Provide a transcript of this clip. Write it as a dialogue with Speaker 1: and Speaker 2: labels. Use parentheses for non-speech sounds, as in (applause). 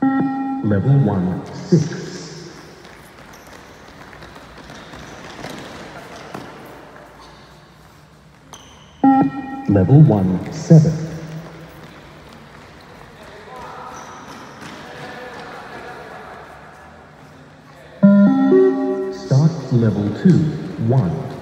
Speaker 1: Level 1, 6. (laughs) Level 1, 7. Start level 2, 1.